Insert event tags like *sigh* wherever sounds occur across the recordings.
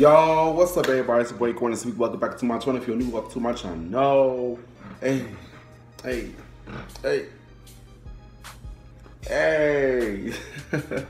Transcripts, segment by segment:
Yo, what's up everybody? It's your boy Corner Speak. Welcome back to my channel. If you're new, welcome to my channel. Hey, hey, hey, hey. *laughs*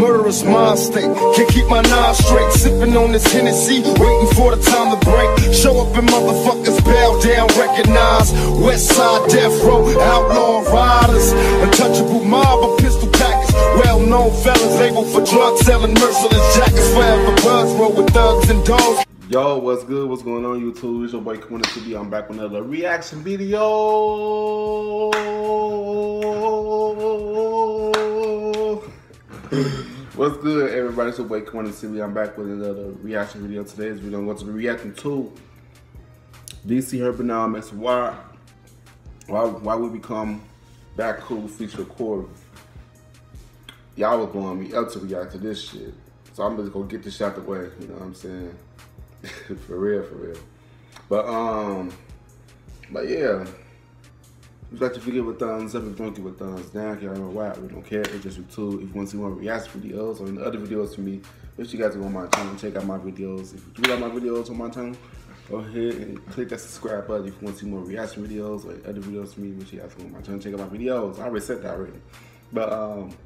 Murderous mind state, can't keep my nine straight. Sipping on this Hennessy, waiting for the time to break. Show up and motherfuckers down, recognize. West side death row, outlaw riders. Untouchable mob of pistol packers. Well known fellas labeled for drug selling, merciless jackets. Forever buzz roll with thugs and dogs. Yo, what's good? What's going on YouTube? It's your boy Corner TV. I'm back with another reaction video. What's good, everybody? It's your boy Corner TV. I'm back with another reaction video. Today's video, I'm going to be reacting to DC Herbonomics. Why, why, why we become that cool feature Corey. Y'all was blowing me up to react to this shit. So I'm just gonna get this out the way, you know what I'm saying? *laughs* for real, for real. But um, but yeah. You got to video with thumbs up if don't give a thumbs down. Y'all know why, we don't care. It's just YouTube. If you want to see more reaction videos or any other videos from me, make sure you guys go on my channel check out my videos. If you like my videos on my channel, go ahead and click that subscribe button if you want to see more reaction videos or other videos from me. Sure you guys on my channel check out my videos. I already said that already. But um,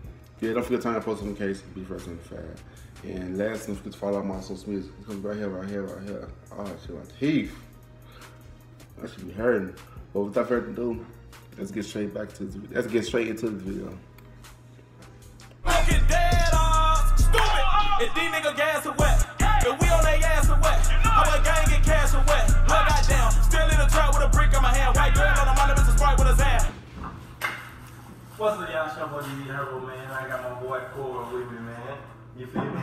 yeah, don't forget to turn on post notifications. Be first and fast. And last, don't forget to follow my social media. It comes right here, right here, right here. Oh, shit, my teeth. I should be hurting. But without further ado, let's get straight back to the video. Let's get straight into the video. Stupid. If these niggas gas are wet, if we on What's up, y'all? It's your boy DC Herbo, man. I got my boy Cora with me, man. You feel me?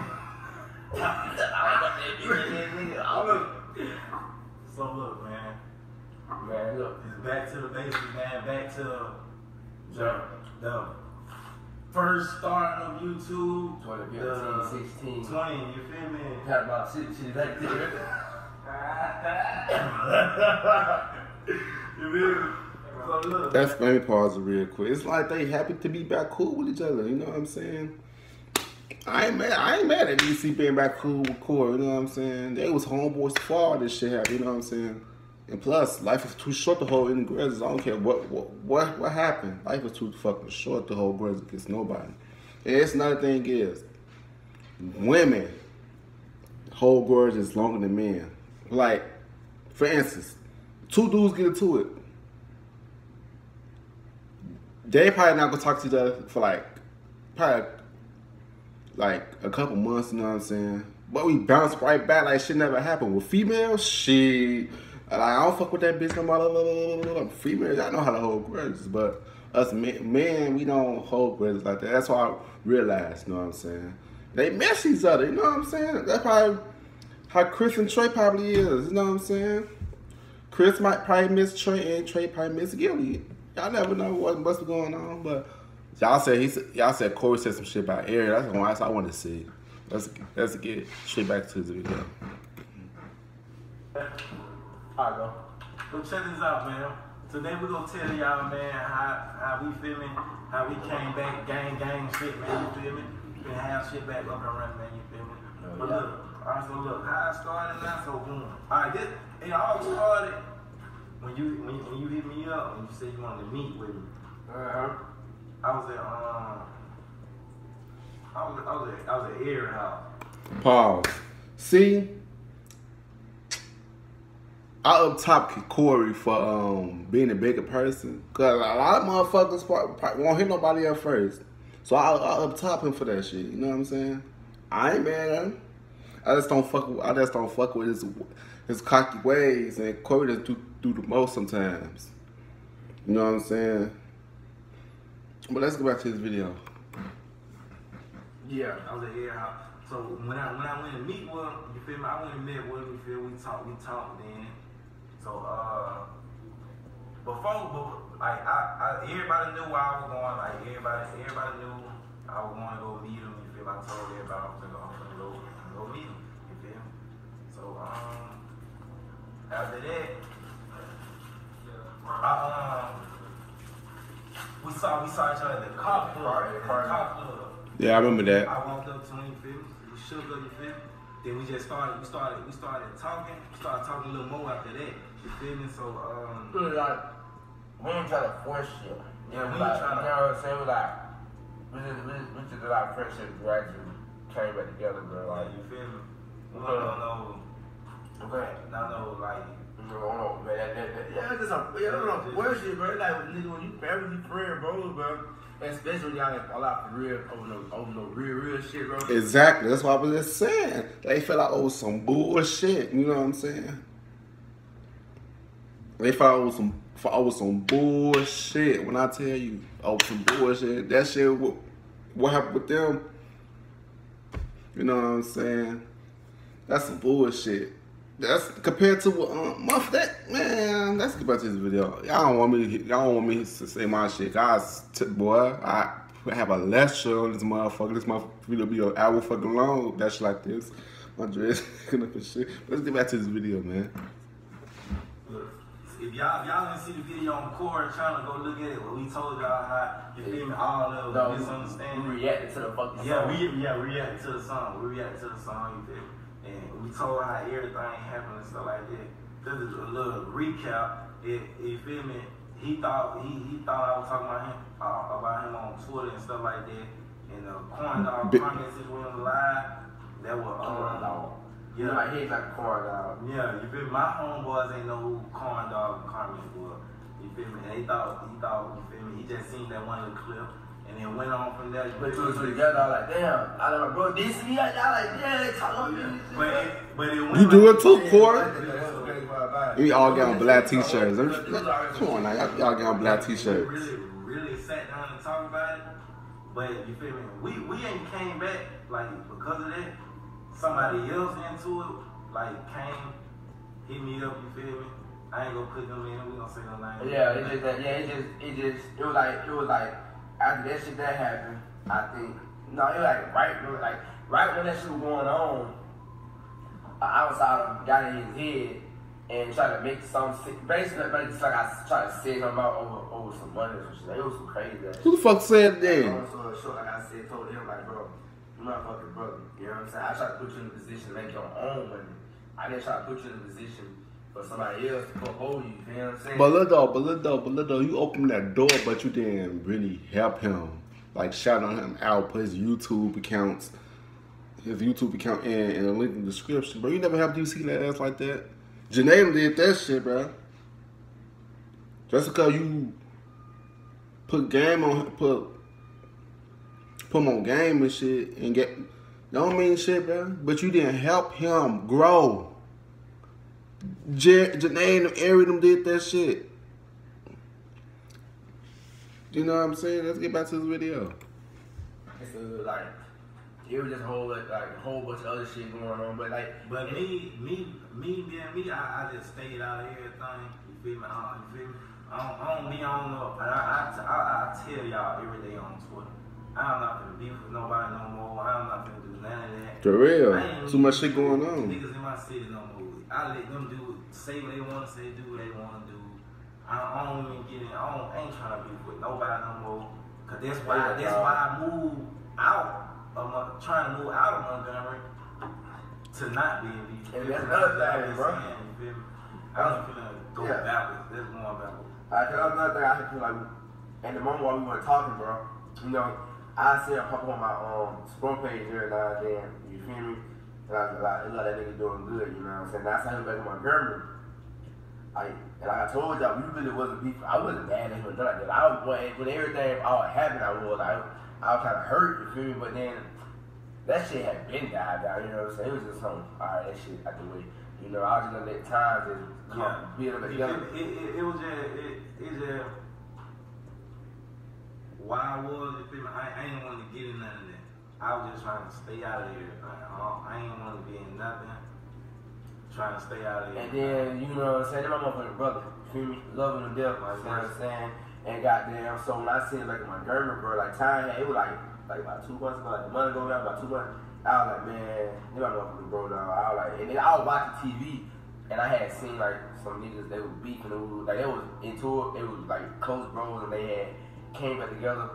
so look, man. Man, look, it's back to the basics, man. Back to the, the first start of YouTube. 2015, 16. 20, you feel me? Had about six shit back there. *laughs* you feel me? That's let me pause real quick. It's like they happy to be back cool with each other. You know what I'm saying? I ain't mad. I ain't mad at DC being back cool with Core. You know what I'm saying? They was homeboys before this shit happened. You know what I'm saying? And plus, life is too short to hold any grudges. I don't care what what what, what happened. Life is too fucking short to hold grudges against nobody. And it's another thing is, women hold grudges longer than men. Like, for instance, two dudes get into it they probably not gonna talk to each other for like probably like a couple months, you know what I'm saying? But we bounce right back like shit never happened. With females, she Like I don't fuck with that bitch no more. Females, I know how to hold grudges, but us men, men, we don't hold grudges like that. That's why I realized, you know what I'm saying? They miss each other, you know what I'm saying? That's probably how Chris and Trey probably is, you know what I'm saying? Chris might probably miss Trey and Trey probably miss Gilly. Y'all never know what must be going on, but y'all said he said y'all said Corey said some shit about Air. That's why I want to see. Let's let's get straight back to the video. Alright, go. So check this out, man. Today we're gonna tell y'all, man, how how we feeling, how we came back, gang gang shit, man. You feel me? Been have shit back up and running, man. You feel me? Oh, but look, alright, so look, how I started, now, so boom. Alright, this it all started when you when you, when you hit me up and you said you wanted to meet with me. Uh-huh. I was at um, I was I was at I was at Air House. Pause. See, I up top Corey for um being a bigger person, cause a lot of motherfuckers probably, probably won't hit nobody else first. So I, I up top him for that shit. You know what I'm saying? I ain't mad at him. I just don't fuck. With, I just don't fuck with his his cocky ways, and Corey just do do the most sometimes. You know what I'm saying? But let's go back to this video. Yeah, I was Air House. So when I when I went to meet with him, you feel me? I went and met with him. You feel we talked we talked then. So uh, before, but like I, I everybody knew where I was going. Like everybody everybody knew I was going to go meet him. You feel? I told everybody I was gonna go, I was gonna go go meet him. You feel? me? So um, after that, I um saw we saw each other at the car club. At the car club. Yeah, I remember that. I walked up to him, feel me? We shook up, you feel me? Then we just started, we started, we started talking. We started talking a little more after that. You feel me? So, um, It like, we ain't trying to force shit. Yeah, we like, ain't tryna- You know what I'm saying? We like, we just, we just, we just like friendship gradually came back together, bro. like, Like, you feel me? We don't know, okay. not know, like, No, no, man. That, that, that, yeah, just a, yeah, it's no bullshit, bro. Like, nigga, when you you friend, bro, bro. Especially when y'all fall out for real, over no, over no real, real shit, bro. Exactly. That's what I was just saying. They felt like over some bullshit. You know what I'm saying? They felt over oh, some for over oh, some bullshit. When I tell you over some bullshit, that shit what, what happened with them. You know what I'm saying? That's some bullshit. That's compared to what um my that man. Let's get back to this video. Y'all don't want me. To, y'all don't want me to say my shit. Guys, t- boy, I have a lecture on this motherfucker. This motherfucker video be an hour fucking long. That shit like this. My dress *laughs* looking up and shit. Let's get back to this video, man. if y'all, if y'all didn't see the video on Core trying to go look at it. Where we told y'all how, you feel me, all of No, the we misunderstanding. reacted to the fucking Yeah, song. we yeah we reacted to the song. We reacted to the song, you feel me? And we told how everything happened and stuff like that. This is a little recap. It, you feel me? He thought he, he thought I was talking about him uh, about him on Twitter and stuff like that. And the corn dog Bi- comment situation live. That was Corn um, dog. Yeah, Yeah, like he's like corn dog. yeah, you feel me? My homeboys ain't know who Corn Dog and Carmen was. You feel me? And they thought, he thought, you feel me? He just seen that one little clip and then went on from there. You Put feel two and two together, I was like, damn. I know bro, this me, y'all like, yeah, they talk on me. But it, but it went You do like- it too, Corey. Corey. We all got on black t-shirts. Come on now, y'all, y'all got on black t-shirts. really, really sat down and talked about it. But you feel me? We we ain't came back like because of that. Somebody else into it, like came, hit me up. You feel me? I ain't gonna put them in. We gonna say no name. Yeah, it just, that, yeah, it just, it just, it was like, it was like, after that shit that happened, I think, no, it was like right, like right when that shit was going on, I outside got in his head and tried to make some, si- basically, like, just like I tried to say something about over, over some money or shit. Like, it was some crazy. Who the fuck said that? Long story short, like I said, told him like, bro, you my fucking brother. You know what I'm saying? I try to put you in a position to make your own money. I didn't try to put you in a position for somebody else to over you. You know what I'm saying? But look though, but look though, but though, you opened that door, but you didn't really help him. Like shout on him out, put his YouTube accounts, his YouTube account in, in the link in the description. Bro, you never helped you see that ass like that. Janae did that shit, bro. Just because you put game on, put put him on game and shit, and get don't mean shit, bro. But you didn't help him grow. J- Janae and Ari them did that shit. You know what I'm saying? Let's get back to this video. It's uh, like it was just a whole like, like a whole bunch of other shit going on, but like But me, me, me being me, I, I just stayed out of everything. You feel me? I don't, you feel me? I don't, I don't be on no, but I, I, I, I tell y'all every day on Twitter. I'm not gonna beef with nobody no more. I'm not gonna do none of that. For real. Too much shit going on. Niggas in my city no more. I let them do it, say what they want to say, do what they want to do. I, I don't even get in. I, don't, I ain't trying to be with nobody no more. Cause that's why that's why I moved out of trying to move out of Montgomery to not be in beef. And that's another thing, bro. saying, you feel me? I don't feel like go Yeah. backwards. That's going backwards. I think another thing I feel like in the moment while we were talking, bro, you know, I see a pop up on my um sprung page here now and then, you feel me? And I was like, look, that nigga doing good, you know what I'm saying? That's how I back in Montgomery. I, and like I told y'all, we really wasn't beef. I wasn't mad at him or nothing like that. I was, when, when everything all happened, I was like, I was kind of hurt, you feel me? But then that shit had been died down, you know what I'm saying? It was just some, all right, that shit out the way. You know, I was just gonna let time just come, Yeah. build up It, together. it, it, it was just, it, it just, why I was, you? I, I ain't want to get in none of that. I was just trying to stay out of everything. I, don't- I ain't want to be in nothing. Trying to stay out of here. And then, you know what I'm saying, they're my motherfucking brother. Feel me? Loving him death, like, you know what I'm saying? And goddamn, so when I seen like my German bro, like time, it was like like about two months ago, like a month ago, about two months. I was like, man, they my motherfucking bro now. I was like, and then I was watching TV, and I had seen like some niggas they was beefing, it was, like they was into it, it was like close bros, and they had came back together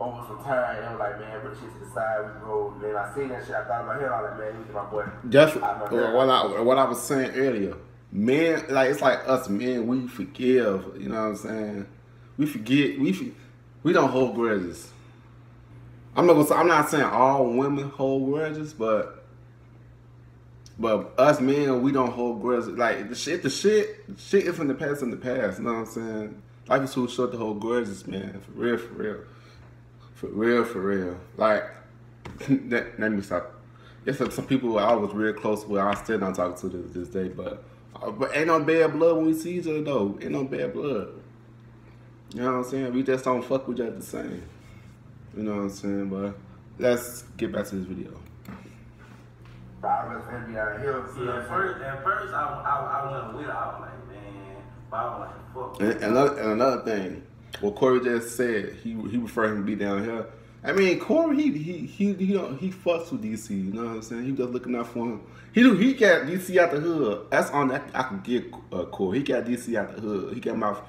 over some time. And I was like, man, put shit to the side. We go. Then I seen that shit. I thought about him. I was like, man, look at my boy. That's what. I what I was saying earlier. Men, like it's like us men, we forgive. You know what I'm saying? We forget. We we don't hold grudges. I'm not gonna. I'm not saying all women hold grudges, but but us men, we don't hold grudges. Like the shit, the shit, shit is in the past. In the past, you know what I'm saying? Life is too short to hold grudges, man. For real, for real, for real, for real. Like, let, let me stop. Yes, some- some people I was real close with. I still don't talking to this, this day, but uh, but ain't no bad blood when we see each other though. Ain't no bad blood. You know what I'm saying? We just don't fuck with each other the same. You know what I'm saying? But let's get back to this video. But I was him be out here. See, at first, at first I, I, I went with it. I was like, man, but I was like, fuck. And, and another, and another thing, what Corey just said, he he prefer him to be down here. I mean, Corey, he he he he, don't, he fucks with DC. You know what I'm saying? He just looking out for him. He do he got DC out the hood. That's on that I can get uh, Corey. He got DC out the hood. He got him out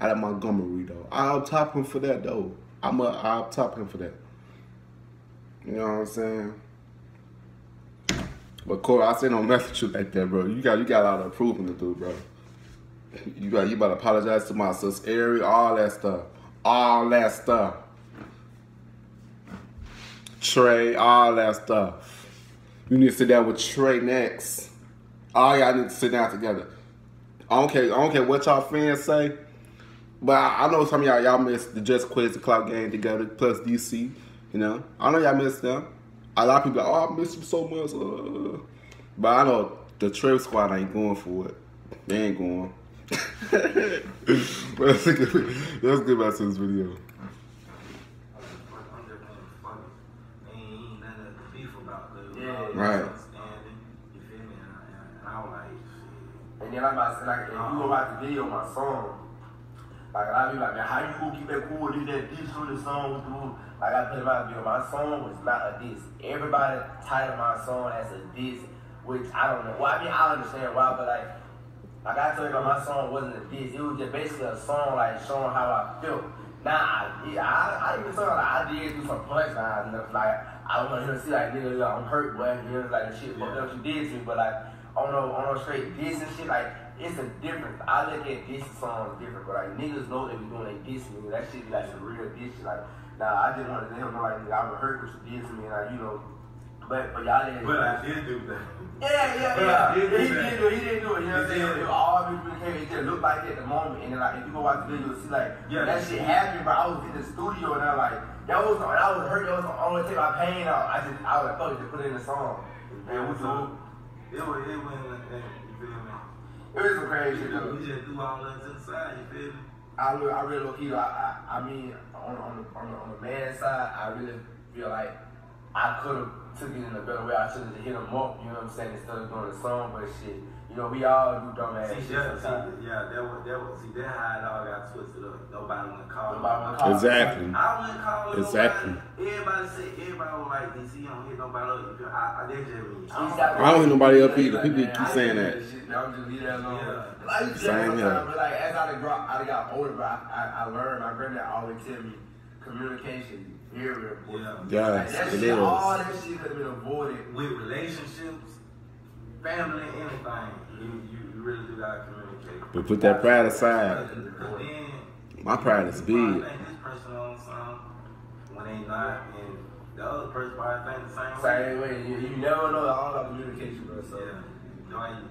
of Montgomery though. I'll top him for that though. I'm a I'll top him for that. You know what I'm saying? But Corey, I say don't mess you like that, bro. You got you got a lot of proving to do, bro. You got you about to apologize to my sis Ari, all that stuff. All that stuff. Trey, all that stuff. You need to sit down with Trey next. All y'all need to sit down together. I don't care, I don't care what y'all fans say. But I, I know some of y'all y'all miss the Just Quiz the Cloud game together, plus DC. You know? I know y'all miss them. A lot of people like, oh I miss them so much. Uh. But I know the Trey squad ain't going for it. They ain't going. *laughs* But let's, get, let's back to this video. I'm just being funny. Ain't nothing to beef about, though. Yeah. Right. Understanding, you feel me? And I, and I was like, shit. And then I'm about to say, like, if you go watch the video of my song, like, a lot of people like, man, how you gonna keep that cool? Did that diss on the song with the Like, I put in my video, my song was not a diss. Everybody titled my song as a diss, which I don't know. Well, I mean, I understand why, but like, like I told you, my song wasn't a diss. It was just basically a song, like, showing how I felt. Now, I, yeah, I, I even saw, like, I did do some punchlines and stuff, like, I want him to see, like, nigga, yo, I'm hurt, boy. You know, like, the shit fucked up you did to me, but, like, on no, on no straight diss and shit, like, it's a difference. I look at diss songs different, but, like, niggas know they be doing they diss me. That shit be, like, some real diss shit. Like, nah, I just wanted to let him know, like, nigga, I was hurt what you did to me, like, you know, but, but y'all didn't. But I did do that. Yeah, yeah, But yeah. I did do he did do it. He didn't do it. You know what I'm saying? All came. it just looked like it at the moment. And then, like, if you go watch the video, you'll see, like, Yeah. that shit happened, but I was in the studio and I, like, that was, I was hurt. That was the only take my pain out. I just, I was like, fuck it, just put it in the song. And we So, it was, it went, and, you feel me? it was some crazy shit, though. We just threw all that to the side, you feel me? I, really- I really though, I, I, I mean, on, on, the, on, the, on the man's side, I really feel like I could have took it in a better way. I should have hit him up, you know what I'm saying, instead of doing the song, but shit, you know, we all do dumb ass See, shit that, sometimes. see, yeah, that was, that was, see, that how it all got twisted up. Nobody wanna call Nobody call. Exactly. I wouldn't call it Exactly. nobody. Everybody say, everybody was like, DC, you don't hit nobody up. You I, I, that's just me. I don't- I don't hear nobody up either. People Man, keep saying that. Shit. I'm just leave that alone. Yeah. Like, you Same Same here. But like, as I done got, I got older, but I, I, I learned. My granddad always tell me, communication is very important. Yeah. Like, Yes, that it shit, all that shit could have been avoided. With relationships, family, anything, you, you, you really do gotta communicate. But put that pride aside. Then, My pride is big. think this person on something when they not, and the other person probably think the same way. Same way, you, you never know all about communication, bro. So. Yeah. You know, you-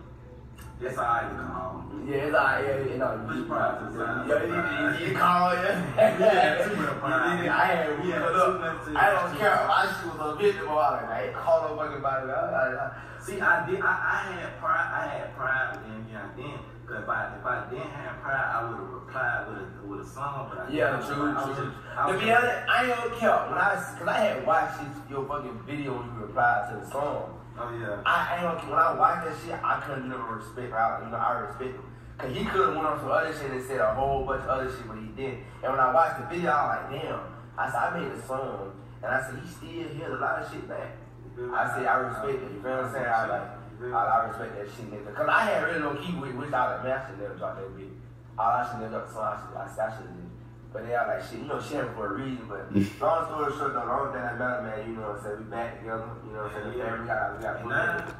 it's alright to call. Yeah, it's like, yeah, you know, you, pride to side. yeah, you, you, you call, yeah. had too much pride. You. I had, We we had put too up. much to- I don't care. My shit was a bit more. I I ain't call no fucking body. I, I, I, See, I did. I, I had pride. I had pride within me. I didn't. Cause if I if I didn't have pride, I would have replied with a with a song. But I Yeah, didn't. true, I was true. just- I To be honest, I ain't gonna care. When I, cause I had watched your fucking video when you replied to the song. Oh yeah. I ain't gonna, when I watched that shit, I couldn't never respect I, you know, I respect him. Cause he could have went on some other shit and said a whole bunch of other shit, but he didn't. And when I watched the video, I was like, damn. I said, I made a song, and I said, he still hears a lot of shit back. I said, I respect it. You feel what I'm saying? I like, I, I respect that shit, nigga. Cause I had really no key with which I like, man, I should never drop that. All I should never drop the song. I should, I, said, I should But they all like shit, you know, shit happened for a reason. But *laughs* long story short, though, the only thing that matter, man, you know what I'm saying? We back together, you know what I'm saying? The family, we got, we got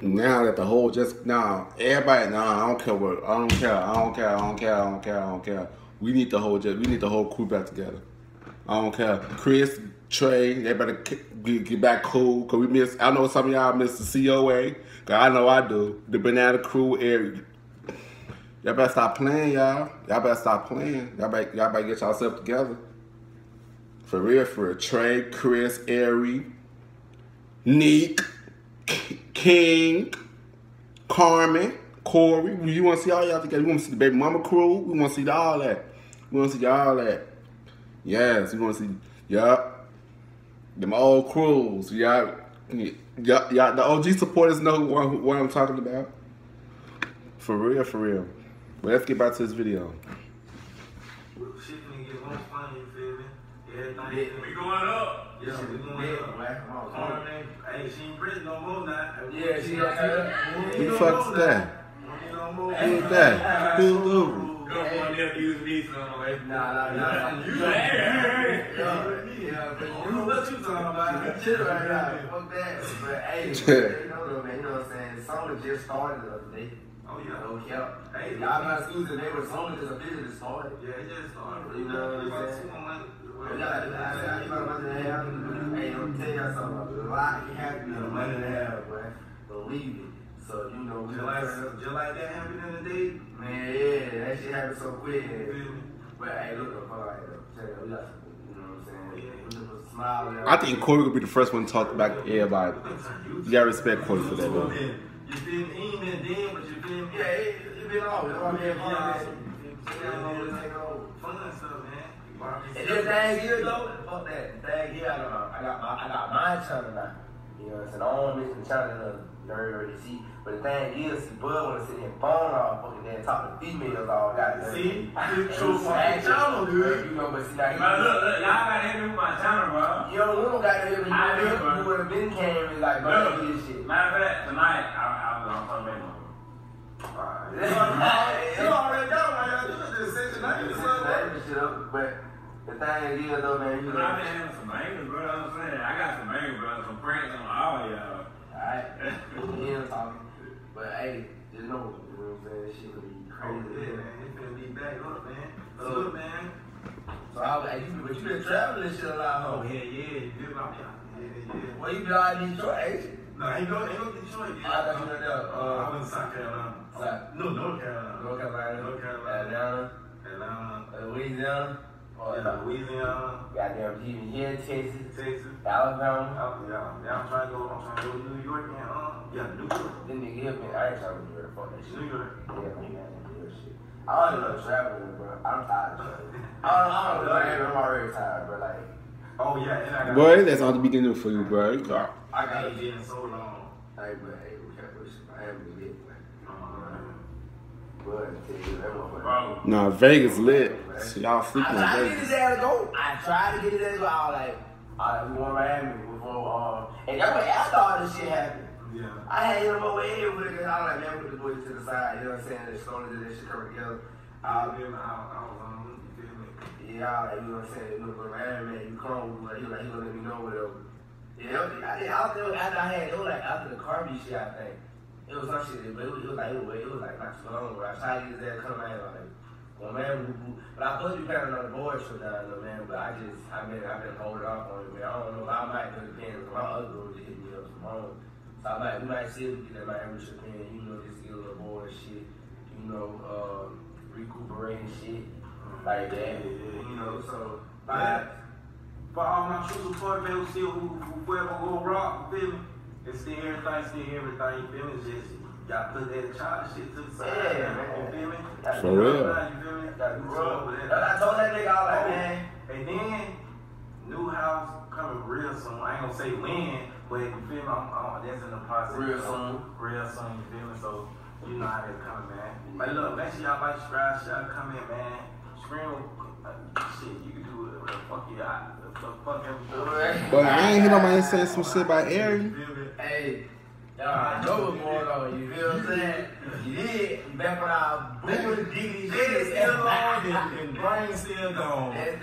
And now, that the whole just now everybody nah I don't care what I don't care I don't care I don't care I don't care I don't care. We need the whole just we need the whole crew back together. I don't care. Chris, Trey, everybody k- get, get back cool. Cause we miss. I know some of y'all miss the COA. Cause I know I do. The banana crew area. Y'all better stop playing, y'all. Y'all better stop playing. Y'all better, y'all better get yourself together. For real, for real. Trey, Chris, Airy, Neek, K- King, Carmen, Corey. You want to see all y'all together? We want to see the baby mama crew. We want to see all that. We want to see all that. Yes, we want to see. Yup. Them old crews. Y'all, y'all, y'all, the OG supporters know what, what I'm talking about. For real, for real. But let's get back to this video. shit finna get more fun, you feel me? Everything. Yeah. We going up. Yeah, we going up. man, come on, come on. Carmen, hey, she ain't pretty no more now. Yeah, she got her. Who the fuck that? No more. Who is that? Who, who? Go on there, use me some way. Nah, nah, nah. You there? yeah, but I don't know what you talking about. Shit right now. Fuck that. But hey, you know though, man, you know what I'm saying? Summer just started the other day. Oh, yeah. Oh, no cap. Hey, y'all not schools and they were summer just officially started. Yeah, it just started. You know what I'm saying? saying? You you gotta- you gotta month and a half. Hey, let me tell y'all something. A lot can happen in a month and a half, bro. Believe me. So, you know, Just like, just like that happened in the day. Man, yeah, that shit happened so quick. You feel me? But hey, look, look, hold on, though. Tell you, we got some, you know what I'm saying? We just put a smile on I think Corey will be the first one to talk about everybody. You gotta respect Corey for that, though. You feel me? He ain't been dead, but you feel me? Yeah, it, it been long. You know what I mean? Yeah, Yeah, yeah. Fun stuff, man. And this thing here, though, fuck that. The thing here, I got, I got my, I got my channel now. You know what I'm saying? I don't miss the channel you already see. But the thing is, see, Bud wanna sit here and phone all fucking day and talk to females all goddamn. See? You true it's fucking action. channel, dude. You know, but see, now, Man, he- look, look, y'all gotta help me with my channel, bro. You don't want got to hear me. I do, You would have been came and like, bro, do this shit. matter of fact, tonight, I, I was on some man. You already got one. Y'all just six and eight or something. shit up, but the thing is though, man, you know. I've been having some bangers, bro. I'm saying, I got some bangers, bro. Some pranks on all y'all. Alright, he ain't talking. But hey, just know, you know what I'm saying? This shit gonna be Oh, crazy. yeah, man. It's gonna be back up, man. Good, man. So I was, hey, you, but you been traveling this shit a lot, Oh, huh? yeah, yeah. You? I'm yeah, yeah, yeah. Well, you been out in Detroit, ain't you? No, he go, he go Detroit. Yeah. I thought you went there, uh, I went to South Carolina. South- No, North Carolina. North Carolina, North Carolina. Atlanta, Atlanta. uh, Louisiana, Yeah, Louisiana. goddamn even here, Texas, Texas. Alabama. Oh, yeah, yeah, I'm trying to go. I'm trying to go to New York and yeah, New York, Then nigga hit me. I ain't trying to do it. Fuck that shit. New York. Yeah, man, you gotta do that shit. I don't know traveling, bro. I'm tired of. I don't, *laughs* I don't know. *laughs* I'm already tired, bro. Like, Oh yeah, and I got. Boy, that's on the beginning for you, bro. I got it in so long. hey, but hey, we can't push it. I am lit, man. But tell you that Nah, Vegas lit. So y'all sleeping I on tried to get it Vegas. ass to go. I tried to get his ass to go. I was like, all right, we want Miami before, uh, and that was after all this shit happened. yeah. I had him over here with it, cause I was like, man, put the boys to the side, you know what I'm saying? As soon as this shit come together, I I'll was. I I was on. You feel me? Yeah, like, you know what I'm saying? Look, man, man, you come, like, he like, he gonna let me know whatever. Yeah, I, I, I, after I had, it was like after the Carby shit, I think. It was some shit, but it was, it was like, it was, it was like not too long, bro. I tried to get his ass come out, like, well, man, woo, woo. but I supposed to be planning on the board show down there, man, but I just, I've been, I've been holding off on it, man. I don't know, I might to Penn, because my other girl just hit me up home. So I might, we might see if we get that Miami trip in, you know, just get a little board shit, you know, uh, recuperating shit, like that, you know, so, Yeah. For all my true support, man, who still who, who whoever go rock, you feel me? It's still everything, still everything, you feel me? Just gotta put that child shit to the side, Yeah, man. You feel me? For real. You feel me? Got You bro. over there. I told that nigga, I was like, Oh, man. And then new house coming real soon. I ain't gonna say when, but you feel me? I'm, I'm, that's in the process. Real So, soon. Real soon, you feel me? So you know how that's coming, man. But look, make sure y'all like, subscribe, y'all come in, man. Scream, uh, shit, you can do it. What the fuck you got? The fuck ever. But I ain't hear nobody say some shit about Aaron. You feel me? Hey, Y'all know what's going on, you feel what I'm saying? You did, back when I booming diggity shit is still on and, and brain still gone. Ain't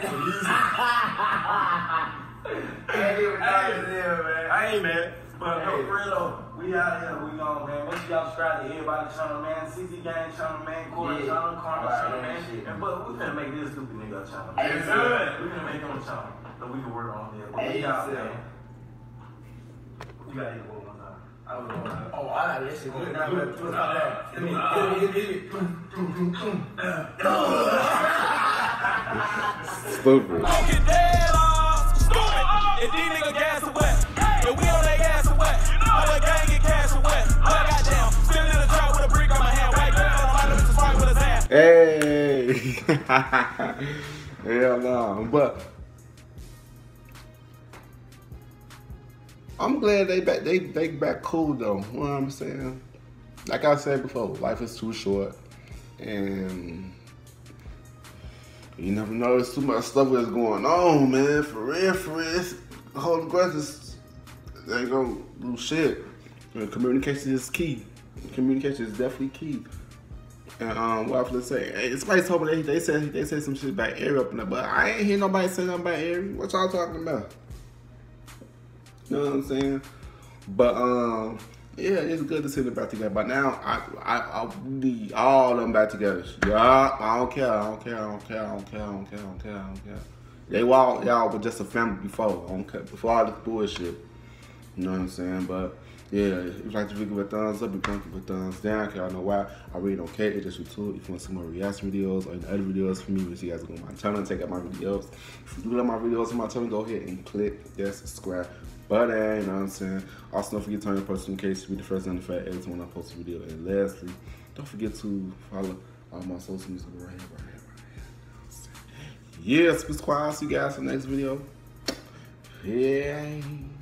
even talking to them, man. I ain't man. But no, for real though, we out here, we gone, man. Make sure y'all subscribe to everybody channel, man. CZ Gang channel, man. Corey Yeah. channel, Carter Right, channel, man, man. shit. And, but we finna make this stupid nigga a channel. Hey, It's sir. good. We finna make him a channel. So we can work on this. But Hey, we out, sir. man. You gotta hit one more time. I was going to. Oh, I like that shit. Good. Now, look, look, stop that. Hit me, hit me, hit me. Stupid. Don't get dead on stupid. If these niggas Hey, *laughs* hell no. But I'm glad they back. They they back cool though. You know what I'm saying? Like I said before, life is too short, and you never know. Too much stuff that's going on, man. For real, for real. Holding grudges, they ain't gonna do shit. Communication is key. Communication is definitely key. And um, what I was gonna say, hey, somebody told me they, they said they said some shit about Ari up in there, but I ain't hear nobody say nothing about Ari. What y'all talking about? You know what I'm saying? But um, yeah, it's good to see them back together. But now I I, I need all of them back together. Yeah, I don't care. I don't care. I don't care. I don't care. I don't care. I don't care. I don't care. They were all y'all were just a family before. I. Before all this bullshit. You know what I'm saying? But yeah, if you like video, give a thumbs up. You don't give a thumbs down, cause y'all know why. I really don't care. It's just YouTube. If you want some more reaction videos or any other videos from me, you guys go to my channel and check out my videos. If you do like my videos on my channel, go ahead and click that subscribe button. You know what I'm saying? Also, don't forget to turn your post notifications to be the first to notify every time I post a video. And lastly, don't forget to follow all my social media right here, right here, right here. Yes, Mr. Squad. See you guys in the next video. Yeah.